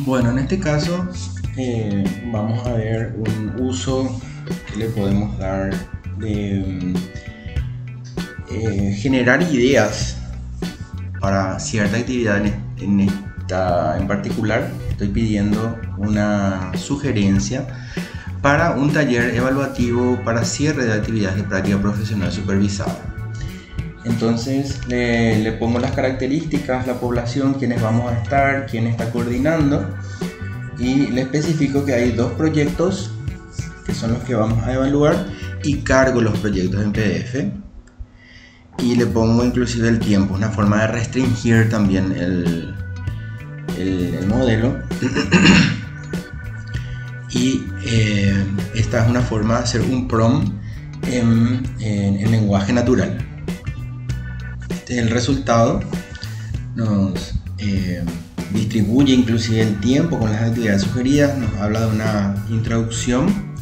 Bueno, en este caso eh, vamos a ver un uso que le podemos dar de mm, eh, generar ideas para cierta actividad en, esta en particular. Estoy pidiendo una sugerencia para un taller evaluativo para cierre de actividades de práctica profesional supervisada. Entonces le, pongo las características, la población, quiénes vamos a estar, quién está coordinando y le especifico que hay dos proyectos que son los que vamos a evaluar y cargo los proyectos en PDF y le pongo inclusive el tiempo, una forma de restringir también el, el modelo. y eh, esta es una forma de hacer un prom en, lenguaje natural. El resultado. Nos eh, distribuye inclusive el tiempo con las actividades sugeridas. Nos habla de una introducción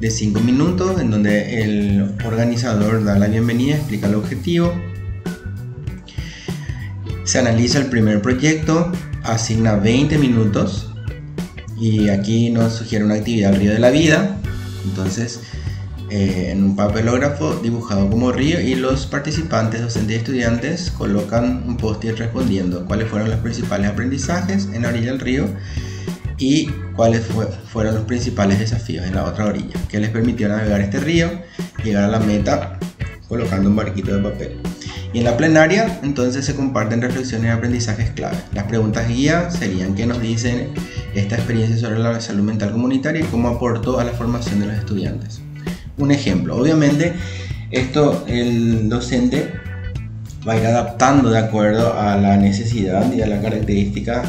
de 5 minutos en donde el organizador da la bienvenida, explica el objetivo. Se analiza el primer proyecto, asigna 20 minutos y aquí nos sugiere una actividad río de la vida. Entonces, eh, en un papelógrafo dibujado como río y los participantes, docentes y estudiantes colocan un post-it respondiendo cuáles fueron los principales aprendizajes en la orilla del río y cuáles fueron los principales desafíos en la otra orilla, que les permitió navegar este río, llegar a la meta colocando un barquito de papel. Y en la plenaria, entonces se comparten reflexiones y aprendizajes clave. Las preguntas guía serían qué nos dicen esta experiencia sobre la salud mental comunitaria y cómo aportó a la formación de los estudiantes. Un ejemplo, obviamente esto el docente va a ir adaptando de acuerdo a la necesidad y a la característica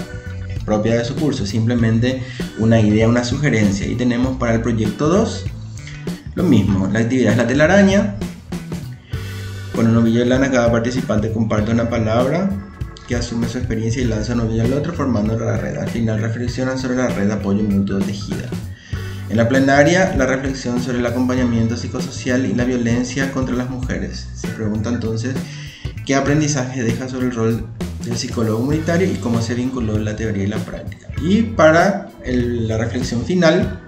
propia de su curso, simplemente una idea, una sugerencia. Y tenemos para el proyecto 2 lo mismo, la actividad es la telaraña, con un ovillo de lana, cada participante comparte una palabra que asume su experiencia y lanza un ovillo al otro formando la red. Al final reflexionan sobre la red de apoyo mutuo tejida. En la plenaria, la reflexión sobre el acompañamiento psicosocial y la violencia contra las mujeres. Se pregunta entonces qué aprendizaje deja sobre el rol del psicólogo comunitario y cómo se vinculó la teoría y la práctica. Y para la reflexión final,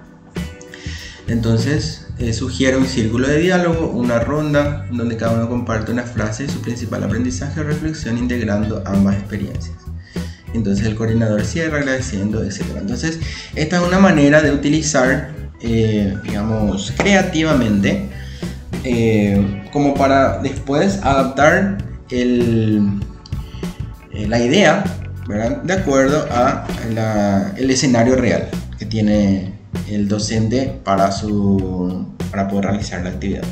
entonces eh, sugiere un círculo de diálogo, una ronda donde cada uno comparte una frase y su principal aprendizaje o reflexión integrando ambas experiencias. Entonces el coordinador cierra agradeciendo, etc. Entonces esta es una manera de utilizar, eh, digamos, creativamente, eh, como para después adaptar el, la idea, de acuerdo a el escenario real que tiene el docente para, su, para poder realizar la actividad.